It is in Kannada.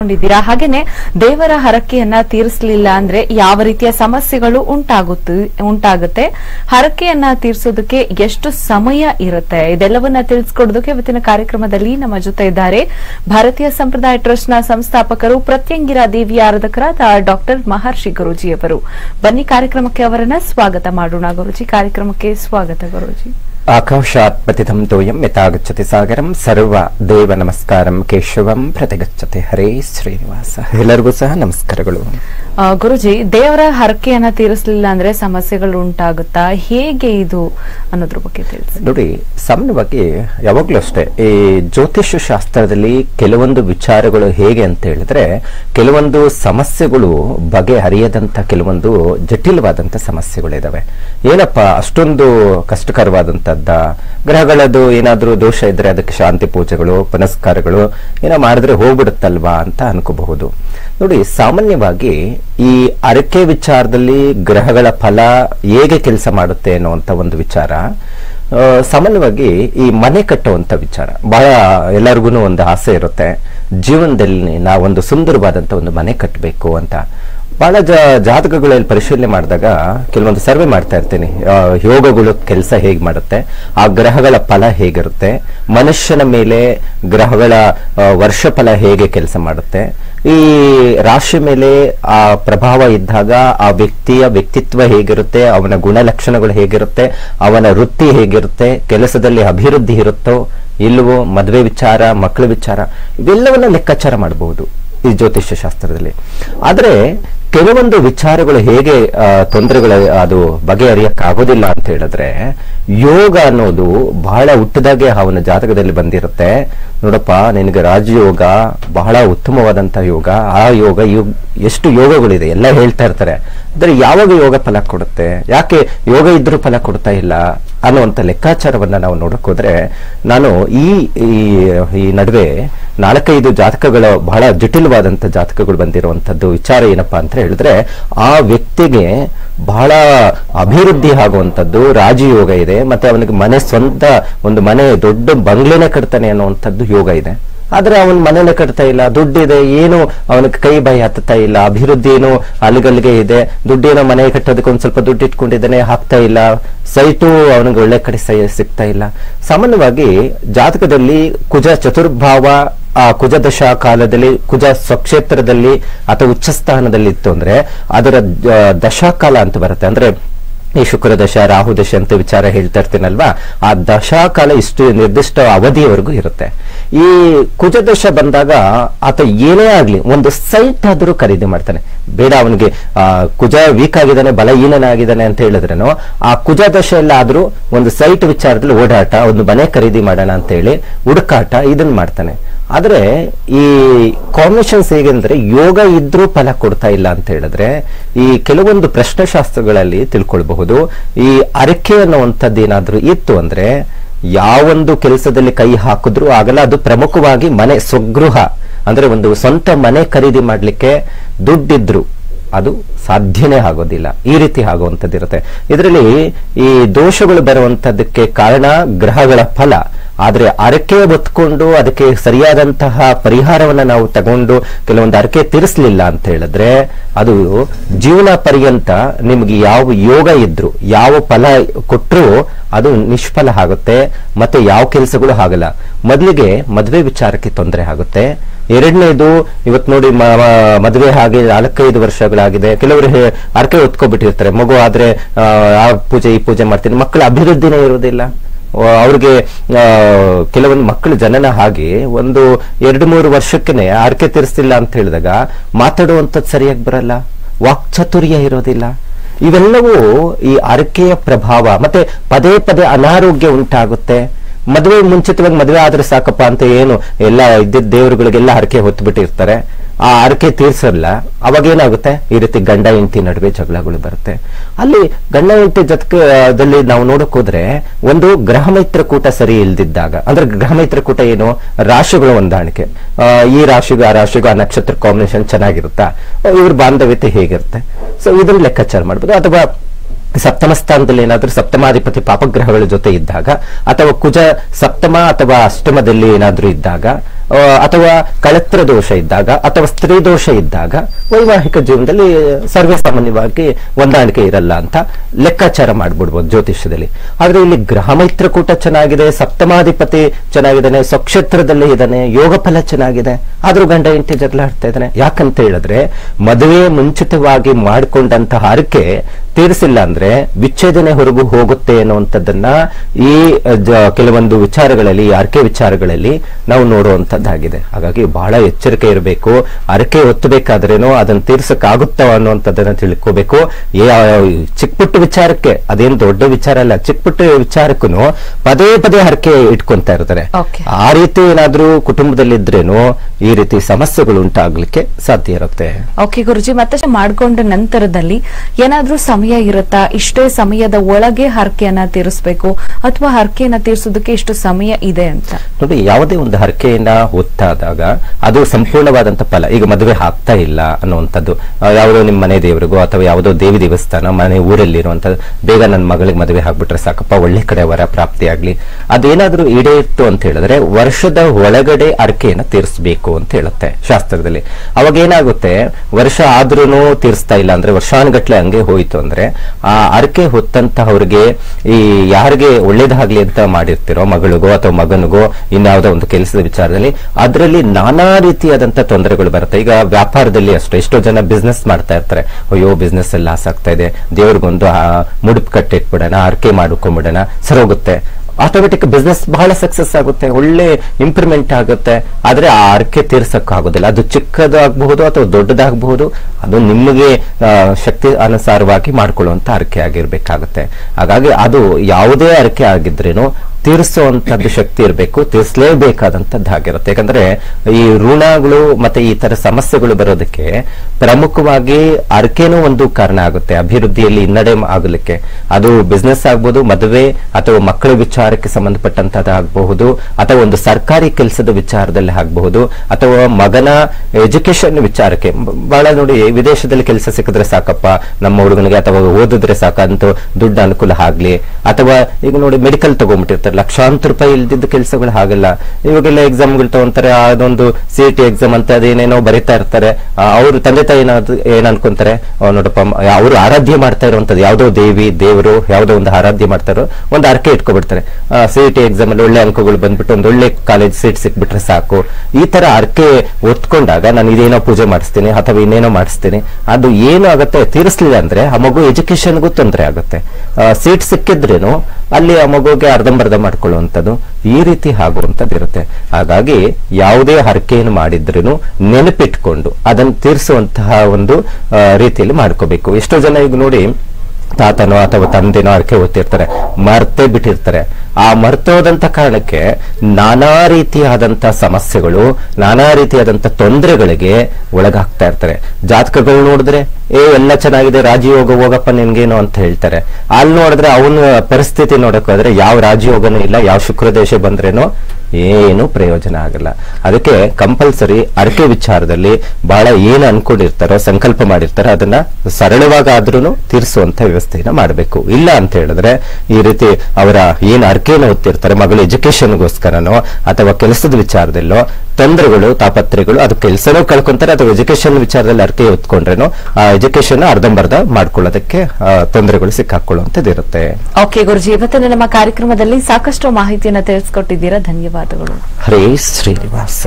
ಕೊಂಡಿದ್ದೀರಾ ಹಾಗೇನೆ ದೇವರ ಹರಕೆಯನ್ನ ತೀರಿಸಲಿಲ್ಲ ಅಂದ್ರೆ ಯಾವ ರೀತಿಯ ಸಮಸ್ಯೆಗಳು ಉಂಟಾಗುತ್ತೆ ಉಂಟಾಗುತ್ತೆ? ಹರಕೆಯನ್ನ ತೀರಿಸೋದಕ್ಕೆ ಎಷ್ಟು ಸಮಯ ಇರುತ್ತೆ? ಇದೆಲ್ಲವನ್ನ ತಿಳಿಸ್ಕೊಡೋದಕ್ಕೆ ಇವತ್ತಿನ ಕಾರ್ಯಕ್ರಮದಲ್ಲಿ ನಮ್ಮ ಜೊತೆ ಇದ್ದಾರೆ ಭಾರತೀಯ ಸಂಪ್ರದಾಯ ಟ್ರಸ್ಟ್ನ ಸಂಸ್ಥಾಪಕರು ಪ್ರತ್ಯಂಗಿರ ದೇವಿಯ ಆರಾಧಕರಾದ ಡಾಕ್ಟರ್ ಮಹರ್ಷಿ ಗುರೂಜಿ ಅವರು ಬನ್ನಿ ಕಾರ್ಯಕ್ರಮಕ್ಕೆ ಅವರನ್ನ ಸ್ವಾಗತ ಮಾಡೋಣ. ಗುರುಜಿ, ಕಾರ್ಯಕ್ರಮಕ್ಕೆ ಸ್ವಾಗತ ಗುರೂಜಿ. ಆಕಾಶಾತ್ ಪತಿತಂ ತೋಯಂ ಯಥಾಗಚ್ಚತಿ ಸಾಗರಂ ಸರ್ವ ದೇವ ನಮಸ್ಕಾರಂ ಕೇಶವಂ ಪ್ರತಿಗಚ್ಚತೆ. ಹರೇ ಶ್ರೀನಿವಾಸ. ಎಲ್ಲರಿಗೂ ಸಹ ನಮಸ್ಕಾರಗಳು. ಗುರುಜಿ ದೇವರ ಹರಕೆಯನ್ನ ತೀರಿಸಲಿಲ್ಲ ಅಂದ್ರೆ ಸಮಸ್ಯೆಗಳು ಉಂಟಾಗುತ್ತಾ? ಹೇಗೆ ಇದು ಅನ್ನೋದ್ರ ಬಗ್ಗೆ ತಿಳಿಸಿ. ನೋಡಿ ಸಾಮಾನ್ಯವಾಗಿ ಯಾವಾಗ್ಲೂ ಅಷ್ಟೇ ಈ ಜ್ಯೋತಿಷ್ಯ ಶಾಸ್ತ್ರದಲ್ಲಿ ಕೆಲವೊಂದು ವಿಚಾರಗಳು ಹೇಗೆ ಅಂತ ಹೇಳಿದ್ರೆ ಕೆಲವೊಂದು ಸಮಸ್ಯೆಗಳು ಬಗೆಹರಿಯದಂತ ಕೆಲವೊಂದು ಜಟಿಲವಾದಂತ ಸಮಸ್ಯೆಗಳಿದಾವೆ. ಏನಪ್ಪ ಅಷ್ಟೊಂದು ಕಷ್ಟಕರವಾದಂತದ್ದ ಗ್ರಹಗಳದ್ದು ಏನಾದರೂ ದೋಷ ಇದ್ರೆ ಅದಕ್ಕೆ ಶಾಂತಿ ಪೂಜೆಗಳು, ಪುನಸ್ಕಾರಗಳು ಏನೋ ಮಾಡಿದ್ರೆ ಹೋಗ್ಬಿಡುತ್ತಲ್ವಾ ಅಂತ ಅನ್ಕೋಬಹುದು. ನೋಡಿ, ಸಾಮಾನ್ಯವಾಗಿ ಈ ಅರಕೆ ವಿಚಾರದಲ್ಲಿ ಗ್ರಹಗಳ ಫಲ ಹೇಗೆ ಕೆಲಸ ಮಾಡುತ್ತೆ ಅನ್ನುವಂತ ಒಂದು ವಿಚಾರ ಸಾಮಾನ್ಯವಾಗಿ ಈ ಮನೆ ಕಟ್ಟುವಂಥ ವಿಚಾರ. ಬಹಳ ಎಲ್ಲರಿಗೂ ಒಂದು ಆಸೆ ಇರುತ್ತೆ. ಜೀವನದಲ್ಲಿ ನಾವೊಂದು ಸುಂದರವಾದಂತ ಒಂದು ಮನೆ ಕಟ್ಟಬೇಕು ಅಂತ. ಬಹಳ ಜ ಜಾತಕಗಳಲ್ಲಿ ಪರಿಶೀಲನೆ ಮಾಡಿದಾಗ ಕೆಲವೊಂದು ಸರ್ವೆ ಮಾಡ್ತಾ ಇರ್ತೀನಿ. ಯೋಗಗಳು ಕೆಲಸ ಹೇಗೆ ಮಾಡುತ್ತೆ, ಆ ಗ್ರಹಗಳ ಫಲ ಹೇಗಿರುತ್ತೆ, ಮನುಷ್ಯನ ಮೇಲೆ ಗ್ರಹಗಳ ವರ್ಷ ಫಲ ಹೇಗೆ ಕೆಲಸ ಮಾಡುತ್ತೆ, ಈ ರಾಶಿ ಮೇಲೆ ಆ ಪ್ರಭಾವ ಇದ್ದಾಗ ಆ ವ್ಯಕ್ತಿಯ ವ್ಯಕ್ತಿತ್ವ ಹೇಗಿರುತ್ತೆ, ಅವನ ಗುಣಲಕ್ಷಣಗಳು ಹೇಗಿರುತ್ತೆ, ಅವನ ವೃತ್ತಿ ಹೇಗಿರುತ್ತೆ, ಕೆಲಸದಲ್ಲಿ ಅಭಿವೃದ್ಧಿ ಇರುತ್ತೋ ಇಲ್ಲವೋ, ಮದುವೆ ವಿಚಾರ, ಮಕ್ಕಳ ವಿಚಾರ, ಇವೆಲ್ಲವನ್ನ ಲೆಕ್ಕಾಚಾರ ಮಾಡಬಹುದು ಈ ಜ್ಯೋತಿಷ್ಯ ಶಾಸ್ತ್ರದಲ್ಲಿ. ಆದ್ರೆ ಕೆಲವೊಂದು ವಿಚಾರಗಳು ಹೇಗೆ ತೊಂದರೆಗಳು ಅದು ಬಗೆಹರಿಯಕ್ಕಾಗೋದಿಲ್ಲ ಅಂತ ಹೇಳಿದ್ರೆ, ಯೋಗ ಅನ್ನೋದು ಬಹಳ ಹುಟ್ಟದಾಗೆ ಅವನ ಜಾತಕದಲ್ಲಿ ಬಂದಿರುತ್ತೆ. ನೋಡಪ್ಪ, ನಿನಗೆ ರಾಜಯೋಗ ಬಹಳ ಉತ್ತಮವಾದಂತಹ ಯೋಗ. ಆ ಯೋಗ ಎಷ್ಟು ಯೋಗಗಳಿದೆ? ಎಲ್ಲ ಹೇಳ್ತಾ ಇರ್ತಾರೆ. ಅಂದ್ರೆ ಯಾವಾಗ ಯೋಗ ಫಲ ಕೊಡುತ್ತೆ? ಯಾಕೆ ಯೋಗ ಇದ್ರೂ ಫಲ ಕೊಡ್ತಾ ಇಲ್ಲ ಅನ್ನುವಂಥ ಲೆಕ್ಕಾಚಾರವನ್ನು ನಾವು ನೋಡೋಕ್ಕೋದ್ರೆ ನಾನು ಈ, ಈ- ನಡುವೆ ನಾಲ್ಕೈದು ಜಾತಕಗಳ ಬಹಳ ಜಟಿಲವಾದಂಥ ಜಾತಕಗಳು ಬಂದಿರುವಂಥದ್ದು ವಿಚಾರ ಏನಪ್ಪ ಅಂತ ಹೇಳಿದ್ರೆ ಆ ವ್ಯಕ್ತಿಗೆ ಬಹಳ ಅಭಿವೃದ್ಧಿ ಆಗುವಂಥದ್ದು, ರಾಜಯೋಗ ಇದೆ, ಮತ್ತೆ ಅವನಿಗೆ ಮನೆ ಸ್ವಂತ ಒಂದು ಮನೆ, ದೊಡ್ಡ ಬಂಗ್ಲೆನೇ ಕಟ್ತಾನೆ ಅನ್ನುವಂಥದ್ದು ಯೋಗ ಇದೆ. ಆದ್ರೆ ಅವನ್ ಮನೇನೆ ಕಟ್ತಾ ಇಲ್ಲ, ದುಡ್ಡಿದೆ, ಏನು ಅವನ ಕೈ ಬಾಯಿ ಹತ್ತಾ ಇಲ್ಲ, ಅಭಿವೃದ್ಧಿ ಏನು ಅಲ್ಲಿಗಲ್ಲಿಗೆ ಇದೆ, ದುಡ್ಡೇನೋ ಮನೆ ಕಟ್ಟೋದಕ್ಕೆ ಒಂದ್ ಸ್ವಲ್ಪ ದುಡ್ಡು ಇಟ್ಕೊಂಡಿದ್ದಾನೆ, ಹಾಕ್ತಾ ಇಲ್ಲ, ಸೈಟು ಅವನಿಗೆ ಒಳ್ಳೆ ಕಡೆ ಸಿಗ್ತಾ ಇಲ್ಲ. ಸಾಮಾನ್ಯವಾಗಿ ಜಾತಕದಲ್ಲಿ ಕುಜ ಚತುರ್ಭಾವ, ಆ ಕುಜ ದಶಾ ಕಾಲದಲ್ಲಿ, ಕುಜ ಸ್ವಕ್ಷೇತ್ರದಲ್ಲಿ ಅಥವಾ ಉಚ್ಚ ಸ್ಥಾನದಲ್ಲಿ ಇತ್ತು ಅಂದ್ರೆ ಅದರ ದಶಾಕಾಲ ಅಂತ ಬರುತ್ತೆ. ಅಂದ್ರೆ ಈ ಶುಕ್ರ ದಶ, ರಾಹು ದಶ ಅಂತ ವಿಚಾರ ಹೇಳ್ತಾ ಇರ್ತೀನಲ್ವಾ? ಆ ದಶಾಕಾಲ ಇಷ್ಟು ನಿರ್ದಿಷ್ಟ ಅವಧಿಯವರೆಗೂ ಇರುತ್ತೆ. ಈ ಕುಜದಶ ಬಂದಾಗ ಆತ ಏನೇ ಆಗ್ಲಿ, ಒಂದು ಸೈಟ್ ಆದರೂ ಖರೀದಿ ಮಾಡ್ತಾನೆ. ಬೇಡ ಅವನಿಗೆ ಕುಜ ವೀಕ್ ಆಗಿದ್ದಾನೆ ಬಲಹೀನಾಗಿದ್ದಾನೆ ಅಂತ ಹೇಳಿದ್ರೇನು, ಆ ಕುಜ ಆದ್ರೂ ಒಂದು ಸೈಟ್ ವಿಚಾರದಲ್ಲಿ ಓಡಾಟ, ಒಂದು ಮನೆ ಖರೀದಿ ಮಾಡೋಣ ಅಂತ ಹೇಳಿ ಹುಡುಕಾಟ ಇದನ್ನ ಮಾಡ್ತಾನೆ. ಆದ್ರೆ ಈ ಕಾಂಬಿನೇಷನ್ಸ್ ಹೇಗೆ ಅಂದ್ರೆ ಯೋಗ ಇದ್ರೂ ಫಲ ಕೊಡ್ತಾ ಇಲ್ಲ ಅಂತ ಹೇಳಿದ್ರೆ ಈ ಕೆಲವೊಂದು ಪ್ರಶ್ನೆಶಾಸ್ತ್ರಗಳಲ್ಲಿ ತಿಳ್ಕೊಳ್ಬಹುದು. ಈ ಅರಕೆ ಅನ್ನುವಂಥದ್ದು ಏನಾದ್ರೂ ಇತ್ತು ಅಂದ್ರೆ ಯಾವೊಂದು ಕೆಲಸದಲ್ಲಿ ಕೈ ಹಾಕಿದ್ರೂ ಆಗಲ್ಲ, ಅದು ಪ್ರಮುಖವಾಗಿ ಮನೆ, ಸ್ವಗೃಹ, ಅಂದ್ರೆ ಒಂದು ಸ್ವಂತ ಮನೆ ಖರೀದಿ ಮಾಡಲಿಕ್ಕೆ ದುಡ್ಡಿದ್ರು. ಅದು ಸಾಧ್ಯನೇ ಆಗೋದಿಲ್ಲ. ಈ ರೀತಿ ಆಗುವಂಥದ್ದಿರುತ್ತೆ. ಇದರಲ್ಲಿ ಈ ದೋಷಗಳು ಬರುವಂಥದ್ದಕ್ಕೆ ಕಾರಣ ಗ್ರಹಗಳ ಫಲ. ಆದ್ರೆ ಅರಕೆ ಒತ್ಕೊಂಡು ಅದಕ್ಕೆ ಸರಿಯಾದಂತಹ ಪರಿಹಾರವನ್ನ ನಾವು ತಗೊಂಡು ಕೆಲವೊಂದು ಅರಕೆ ತೀರಿಸಲಿಲ್ಲ ಅಂತ ಹೇಳಿದ್ರೆ ಅದು ಜೀವನ ಪರ್ಯಂತ ನಿಮಗೆ ಯಾವ ಯೋಗ ಇದ್ರು ಯಾವ ಫಲ ಕೊಟ್ಟರು ಅದು ನಿಷ್ಫಲ ಆಗುತ್ತೆ ಮತ್ತೆ ಯಾವ ಕೆಲಸಗಳು ಆಗಲ್ಲ. ಮೊದಲಿಗೆ ಮದುವೆ ವಿಚಾರಕ್ಕೆ ತೊಂದರೆ ಆಗುತ್ತೆ. ಎರಡನೇದು ಇವತ್ತು ನೋಡಿ ಮದುವೆ ಆಗಿ ನಾಲ್ಕೈದು ವರ್ಷಗಳಾಗಿದೆ. ಕೆಲವರು ಅರಕೆ ಹೊತ್ಕೊಬಿಟ್ಟಿರ್ತಾರೆ. ಮಗು ಆದ್ರೆ ಆ, ಪೂಜೆ ಈ ಪೂಜೆ ಮಾಡ್ತೀನಿ. ಮಕ್ಕಳ ಅಭಿವೃದ್ಧಿನೇ ಇರೋದಿಲ್ಲ ಅವ್ರಿಗೆ ಕೆಲವೊಂದು ಮಕ್ಕಳು ಜನನ ಹಾಗೆ ಒಂದು ಎರಡು ಮೂರು ವರ್ಷಕ್ಕೇನೆ ಆರ್ಕೆ ತೀರಿಸ್ತಿಲ್ಲ ಅಂತ ಹೇಳಿದಾಗ ಮಾತಾಡುವಂಥದ್ದು ಸರಿಯಾಗಿ ಬರಲ್ಲ ವಾಕ್ಚಾತುರ್ಯ ಇರೋದಿಲ್ಲ. ಇವೆಲ್ಲವೂ ಈ ಅರಕೆಯ ಪ್ರಭಾವ, ಮತ್ತೆ ಪದೇ ಪದೇ ಅನಾರೋಗ್ಯ ಉಂಟಾಗುತ್ತೆ. ಮದುವೆ ಮುಂಚಿತವಾಗಿ ಮದುವೆ ಆದ್ರೆ ಸಾಕಪ್ಪ ಅಂತ ಏನು ಎಲ್ಲ ಇದ್ದ ದೇವರುಗಳಿಗೆಲ್ಲ ಹರಕೆ ಹೊತ್ತು ಬಿಟ್ಟಿರ್ತಾರೆ ಆ ಅರಕೆ ತೀರ್ಸಲ್ಲ. ಅವಾಗ ಏನಾಗುತ್ತೆ? ಈ ರೀತಿ ಗಂಡ ಹೆಂಡತಿ ನಡುವೆ ಜಗಳಗಳು ಬರುತ್ತೆ. ಅಲ್ಲಿ ಗಂಡ ಹೆಂಡತಿ ಜೊತೆದಲ್ಲಿ ನಾವು ನೋಡಕ್ ಹೋದ್ರೆ ಒಂದು ಗ್ರಹ ಮೈತ್ರಕೂಟ ಸರಿ ಇಲ್ದಿದ್ದಾಗ, ಅಂದ್ರೆ ಗ್ರಹ ಮೈತ್ರಕೂಟ ಏನು? ರಾಶಿಗಳ ಹೊಂದಾಣಿಕೆ. ಈ ರಾಶಿಗೂ, ಆ ರಾಶಿಗೂ ಆ ನಕ್ಷತ್ರ ಕಾಂಬಿನೇಷನ್ ಚೆನ್ನಾಗಿರುತ್ತಾ? ಇವ್ರ ಬಾಂಧವ್ಯತೆ ಹೇಗಿರುತ್ತೆ? ಸೊ ಇದನ್ನ ಲೆಕ್ಕಾಚಾರ ಮಾಡ್ಬೋದು. ಅಥವಾ ಸಪ್ತಮ ಸ್ಥಾನದಲ್ಲಿ ಏನಾದರೂ ಸಪ್ತಮಾಧಿಪತಿ ಪಾಪಗ್ರಹಗಳ ಜೊತೆ ಇದ್ದಾಗ, ಅಥವಾ ಕುಜ ಸಪ್ತಮ ಅಥವಾ ಅಷ್ಟಮದಲ್ಲಿ ಏನಾದರೂ ಇದ್ದಾಗ ಅಥವಾ ಕಳತ್ರ ದೋಷ ಇದ್ದಾಗ, ಅಥವಾ ಸ್ತ್ರೀ ದೋಷ ಇದ್ದಾಗ, ವೈವಾಹಿಕ ಜೀವನದಲ್ಲಿ ಸರ್ವಸಾಮಾನ್ಯವಾಗಿ ಹೊಂದಾಣಿಕೆ ಇರಲ್ಲ ಅಂತ ಲೆಕ್ಕಾಚಾರ ಮಾಡ್ಬಿಡ್ಬೋದು ಜ್ಯೋತಿಷ್ಯದಲ್ಲಿ. ಆದ್ರೆ ಇಲ್ಲಿ ಗ್ರಹ ಮೈತ್ರಕೂಟ ಚೆನ್ನಾಗಿದೆ, ಸಪ್ತಮಾಧಿಪತಿ ಚೆನ್ನಾಗಿದ್ದಾನೆ, ಸ್ವಕ್ಷೇತ್ರದಲ್ಲಿ ಇದ್ದಾನೆ, ಯೋಗ ಫಲ ಚೆನ್ನಾಗಿದೆ, ಆದ್ರೂ ಗಂಡ ಹೆಂಡತಿ ಜಗಳ ಆಡ್ತಾ ಇದ್ದಾನೆ. ಯಾಕಂತ ಹೇಳಿದ್ರೆ, ಮದುವೆ ಮುಂಚಿತವಾಗಿ ಮಾಡಿಕೊಂಡಂತಹ ಹರಕೆ ತೀರಿಸಿಲ್ಲ ಅಂದ್ರೆ ವಿಚ್ಛೇದನೆ ಹೊರಗು ಹೋಗುತ್ತೆ ಅನ್ನುವಂಥದ್ದನ್ನ ಈ ಕೆಲವೊಂದು ವಿಚಾರಗಳಲ್ಲಿ ಆರ್ಕೆ ವಿಚಾರಗಳಲ್ಲಿ ನಾವು ನೋಡುವಂತದ್ದಾಗಿದೆ ಹಾಗಾಗಿ ಬಹಳ ಎಚ್ಚರಿಕೆ ಇರಬೇಕು. ಅರಕೆ ಒತ್ತಬೇಕಾದ್ರೇನು ಅದನ್ನ ತೀರ್ಸಕ್ಕಾಗುತ್ತವ ಅನ್ನುವಂಥದ್ದನ್ನ ತಿಳ್ಕೋಬೇಕು. ಯಾ- ಚಿಕ್ಕ ಪುಟ್ಟ ವಿಚಾರಕ್ಕೆ ಅದೇನ್ ದೊಡ್ಡ ವಿಚಾರ ಅಲ್ಲ ಚಿಕ್ಕಪುಟ್ಟ ವಿಚಾರಕ್ಕೂ ಪದೇ ಪದೇ ಹರಕೆ ಇಟ್ಕೊಂತ ಇರ್ತಾರೆ. ಆ ರೀತಿ ಏನಾದ್ರೂ ಕುಟುಂಬದಲ್ಲಿದ್ರೇನು ಈ ರೀತಿ ಸಮಸ್ಯೆಗಳು ಉಂಟಾಗ್ಲಿಕ್ಕೆ ಸಾಧ್ಯ ಇರುತ್ತೆ. ಓಕೆ ಗುರುಜಿ ಮತ್ತೆ ಮಾಡ್ಕೊಂಡ ನಂತರದಲ್ಲಿ ಏನಾದ್ರೂ ಸಮಯ ಇರುತ್ತಾ? ಇಷ್ಟೇ ಸಮಯದ ಒಳಗೆ ಹರಕೆಯನ್ನ ತೀರಿಸಬೇಕು ಅಥವಾ ಹರಕೆಯನ್ನ ತೀರಿಸೋದಕ್ಕೆ ಇಷ್ಟು ಸಮಯ ಇದೆ ಅಂತ? ನೋಡಿ ಯಾವುದೇ ಒಂದು ಹರಕೆಯನ್ನ ಹೊತ್ತಾದಾಗ ಅದು ಸಂಪೂರ್ಣವಾದಂತ ಫಲ. ಈಗ ಮದುವೆ ಆಗ್ತಾ ಇಲ್ಲ ಅನ್ನುವಂಥದ್ದು. ಯಾವುದೋ ನಿಮ್ಮ ಮನೆ ದೇವರಿಗೋ ಅಥವಾ ಯಾವುದೋ ದೇವಿ ದೇವಸ್ಥಾನ, ಮನೆ ಊರಲ್ಲಿ ಇರುವಂತದ್ದು ಬೇಗ ನನ್ನ ಮಗಳಿಗೆ ಮದುವೆ ಆಗ್ಬಿಟ್ರೆ ಸಾಕಪ್ಪ, ಒಳ್ಳೆ ಕಡೆ ವರ ಪ್ರಾಪ್ತಿ ಅದೇನಾದರೂ ಈಡೇರಿತ್ತು ಅಂತ ಹೇಳಿದ್ರೆ ವರ್ಷದ ಒಳಗಡೆ ಅರ್ಕೆಯನ್ನು ತೀರಿಸಬೇಕು ಅಂತ ಹೇಳುತ್ತೆ ಶಾಸ್ತ್ರದಲ್ಲಿ. ಅವಾಗ ಏನಾಗುತ್ತೆ, ವರ್ಷ ಆದ್ರೂ ತೀರಿಸ್ತಾ ಇಲ್ಲ ಅಂದ್ರೆ, ವರ್ಷಾನುಗಟ್ಲೆ ಹಂಗೆ ಹೋಯ್ತು ಅಂದ್ರೆ, ಆ ಅರ್ಕೆ ಹೊತ್ತಂತಹವ್ರಿಗೆ ಈ ಯಾರಿಗೆ ಒಳ್ಳೇದಾಗ್ಲಿ ಅಂತ ಮಾಡಿರ್ತಿರೋ ಮಗಳಿಗೋ ಅಥವಾ ಮಗನಿಗೋ ಇನ್ಯಾವುದೋ ಒಂದು ಕೆಲಸದ ವಿಚಾರದಲ್ಲಿ ಅದರಲ್ಲಿ ನಾನಾ ರೀತಿಯಾದಂಥ ತೊಂದರೆಗಳು ಬರುತ್ತೆ. ಈಗ ವ್ಯಾಪಾರದಲ್ಲಿ ಅಷ್ಟೇ, ಎಷ್ಟೋ ಜನ ಬಿಸ್ನೆಸ್ ಮಾಡ್ತಾ ಇರ್ತಾರೆ. ಅಯ್ಯೋ ಬಿಸ್ನೆಸ್ ಅಲ್ಲಿ ಲಾಸ್ ಆಗ್ತಾ ಇದೆ. ದೇವ್ರಿಗೊಂದು ಮುಡುಪು ಕಟ್ಟಿಟ್ಬಿಡೋಣ ಮಾಡ್ಕೊಂಬಿಡೋಣ ಮಾಡ್ಕೊಂಡ್ಬಿಡೋಣ ಸರೋಗುತ್ತೆ ಆಟೋಮೆಟಿಕ್ ಬಿಸ್ನೆಸ್ ಬಹಳ ಸಕ್ಸಸ್ ಆಗುತ್ತೆ, ಒಳ್ಳೆ ಇಂಪ್ರೂವ್ಮೆಂಟ್ ಆಗುತ್ತೆ. ಆದ್ರೆ ಆ ಅರ್ಕೆ ತೀರ್ಸಕ್ ಆಗೋದಿಲ್ಲ. ಅದು ಚಿಕ್ಕದಾಗಬಹುದು ಅಥವಾ ದೊಡ್ಡದಾಗಬಹುದು, ಅದು ನಿಮಗೆ ಶಕ್ತಿ ಅನುಸಾರವಾಗಿ ಮಾಡ್ಕೊಳ್ಳುವಂತ ಅರ್ಕೆ ಆಗಿರ್ಬೇಕಾಗುತ್ತೆ. ಹಾಗಾಗಿ ಅದು ಯಾವುದೇ ಅರ್ಕೆ ಆಗಿದ್ರೇನು ತೀರಿಸುವಂತದ್ದು ಶಕ್ತಿ ಇರಬೇಕು ತೀರಿಸಲೇಬೇಕಾದಂತದ್ದಾಗಿರುತ್ತೆ ಯಾಕಂದ್ರೆ ಈ ಋಣಗಳು ಮತ್ತೆ ಈ ತರ ಸಮಸ್ಯೆಗಳು ಬರೋದಕ್ಕೆ ಪ್ರಮುಖವಾಗಿ ಅರ್ಕೆನೂ ಒಂದು ಕಾರಣ ಆಗುತ್ತೆ. ಅಭಿವೃದ್ಧಿಯಲ್ಲಿ ಹಿನ್ನಡೆ ಆಗಲಿಕ್ಕೆ. ಅದು ಬಿಸ್ನೆಸ್ ಆಗ್ಬೋದು, ಮದುವೆ ಅಥವಾ ಮಕ್ಕಳ ವಿಚಾರಕ್ಕೆ ಸಂಬಂಧಪಟ್ಟಂತದ್ದಾಗಬಹುದು ಅಥವಾ ಒಂದು ಸರ್ಕಾರಿ ಕೆಲಸದ ವಿಚಾರದಲ್ಲಿ ಆಗಬಹುದು, ಅಥವಾ ಮಗನ ಎಜುಕೇಶನ್ ವಿಚಾರಕ್ಕೆ. ಬಹಳ ನೋಡಿ, ವಿದೇಶದಲ್ಲಿ ಕೆಲಸ ಸಿಕ್ಕಿದ್ರೆ ಸಾಕಪ್ಪ, ನಮ್ಮ ಹುಡುಗನಿಗೆ, ಅಥವಾ ಓದಿದ್ರೆ ಸಾಕಂತೂ ದುಡ್ಡು ಅನುಕೂಲ ಆಗ್ಲಿ, ಅಥವಾ ಈಗ ನೋಡಿ ಮೆಡಿಕಲ್ ತಗೊಂಡ್ಬಿಟ್ಟಿರ್ತಾರೆ ಲಕ್ಷಾಂತರ ರೂಪಾಯಿ ಇಲ್ದಿದ್ದ ಕೆಲಸಗಳು ಹಾಗಲ್ಲ. ಇವಾಗೆಲ್ಲ ಎಕ್ಸಾಮ್ಗಳು ತಗೊಂತಾರೆ ಅದೊಂದು ಸಿ ಟಿ ಎಕ್ಸಾಮ್ ಅಂತ ಅದೇನೇನೋ ಬರೀತಾ ಇರ್ತಾರೆ. ಅವರು ತಂದೆ ತಾಯಿ ಏನಾದ್ರು ಏನ್ ಅನ್ಕೊಂತಾರೆ ನೋಡಪ್ಪ ಅವರು ಆರಾಧ್ಯ ಮಾಡ್ತಾ ಇರುವಂತದ್ದು ಯಾವ್ದೋ ದೇವಿ, ದೇವರು, ಯಾವ್ದೋ ಒಂದು ಆರಾಧ್ಯ ಮಾಡ್ತಾರೋ ಒಂದು ಅರ್ಕೆ ಇಟ್ಕೊಬಿಡ್ತಾರೆ. ಸಿ ಟಿ ಎಕ್ಸಾಮ್ ಅಲ್ಲಿ ಒಳ್ಳೆ ಅಂಕಗಳು ಬಂದ್ಬಿಟ್ಟು ಒಂದು ಒಳ್ಳೆ ಕಾಲೇಜ್ ಸೀಟ್ ಸಿಕ್ಬಿಟ್ರೆ ಸಾಕು. ಈ ತರ ಅರ್ಕೆ ಒತ್ಕೊಂಡಾಗ ನಾನು ಇದೇನೋ ಪೂಜೆ ಮಾಡಿಸ್ತೀನಿ, ಅಥವಾ ಇನ್ನೇನೋ ಮಾಡಿಸ್ತೀನಿ. ಅದು ಏನು ಆಗುತ್ತೆ, ತೀರಿಸ್ಲಿಲ್ಲ ಅಂದ್ರೆ ಆ ಮಗು ಎಜುಕೇಶನ್ಗೂ ತೊಂದರೆ ಆಗುತ್ತೆ. ಸೀಟ್ ಸಿಕ್ಕಿದ್ರೇನು ಅಲ್ಲಿ ಆ ಮಗುಗೆ ಅರ್ಧಂಬರ್ಧ ಮಾಡ್ಕೊಳ್ಳುವಂಥದ್ದು ಈ ರೀತಿ ಆಗುವಂಥದ್ದು ಇರುತ್ತೆ. ಹಾಗಾಗಿ ಯಾವುದೇ ಹರಕೆಯನ್ನು ಮಾಡಿದ್ರೂ ನೆನಪಿಟ್ಕೊಂಡು ಅದನ್ನು ತೀರಿಸುವಂತಹ ಒಂದು ರೀತಿಯಲ್ಲಿ ಮಾಡ್ಕೋಬೇಕು. ಎಷ್ಟೋ ಜನ ಈಗ ನೋಡಿ ತಾತನೋ ಅಥವಾ ತಂದೆನೋ ಅದಕ್ಕೆ ಓದ್ತಿರ್ತಾರೆ ಮರ್ತೇ ಬಿಟ್ಟಿರ್ತಾರೆ. ಆ ಮರ್ತೋದಂತ ಕಾರಣಕ್ಕೆ ನಾನಾ ರೀತಿಯಾದಂತ ಸಮಸ್ಯೆಗಳು, ನಾನಾ ರೀತಿಯಾದಂತ ತೊಂದರೆಗಳಿಗೆ ಒಳಗಾಗ್ತಾ ಇರ್ತಾರೆ. ಜಾತಕಗಳು ನೋಡಿದ್ರೆ, ಏ, ಎಲ್ಲ ಚೆನ್ನಾಗಿದೆ, ರಾಜಯೋಗ ಹೋಗಪ್ಪ ನಿನ್ಗೇನು ಅಂತ ಹೇಳ್ತಾರೆ. ಅಲ್ಲಿ ನೋಡಿದ್ರೆ ಅವನ ಪರಿಸ್ಥಿತಿ ನೋಡಕ್ ಹೋದ್ರೆ ಯಾವ ರಾಜಯೋಗನೂ ಇಲ್ಲ, ಯಾವ ಶುಕ್ರ ದೇಶ ಬಂದ್ರೇನೋ ಏನು ಪ್ರಯೋಜನ ಆಗಲ್ಲ. ಅದಕ್ಕೆ ಕಂಪಲ್ಸರಿ ಅರಕೆ ವಿಚಾರದಲ್ಲಿ ಬಹಳ ಏನು ಅನ್ಕೊಂಡಿರ್ತಾರೋ, ಸಂಕಲ್ಪ ಮಾಡಿರ್ತಾರೋ, ಅದನ್ನ ಸರಳವಾಗಾದ್ರೂ ತೀರಿಸುವಂತ ವ್ಯವಸ್ಥೆಯನ್ನ ಮಾಡಬೇಕು. ಇಲ್ಲ ಅಂತ ಹೇಳಿದ್ರೆ ಈ ರೀತಿ ಅವರ ಏನು ಅರ್ಕೆಯನ್ನು ಹೊತ್ತಿರ್ತಾರೆ ಮಗಳ ಎಜುಕೇಶನ್ಗೋಸ್ಕರನೋ ಅಥವಾ ಕೆಲಸದ ವಿಚಾರದಲ್ಲೋ ತೊಂದರೆಗಳು ತಾಪತ್ರೆಗಳು ಅದು ಕೆಲಸನೂ ಕಳ್ಕೊಂತಾರೆ ಅಥವಾ ಎಜುಕೇಶನ್ ವಿಚಾರದಲ್ಲಿ ಅರ್ಕೆ ಹೊತ್ಕೊಂಡ್ರೇನೋ ಆ ಎಜುಕೇಶನ್ ಅರ್ಧಂಬರ್ಧ ಮಾಡ್ಕೊಳ್ಳೋದಕ್ಕೆ ತೊಂದರೆಗಳು ಸಿಕ್ಕಾಕೊಳ್ಳುವಂಥದ್ದು ಇರುತ್ತೆ. ಓಕೆ ಗುರುಜಿ ಇವತ್ತಿನ ನಮ್ಮ ಕಾರ್ಯಕ್ರಮದಲ್ಲಿ ಸಾಕಷ್ಟು ಮಾಹಿತಿಯನ್ನು ತಿಳಿಸ್ಕೊಟ್ಟಿದ್ದೀರಾ. ಧನ್ಯವಾದಗಳು. ಹರೇ ಶ್ರೀನಿವಾಸ.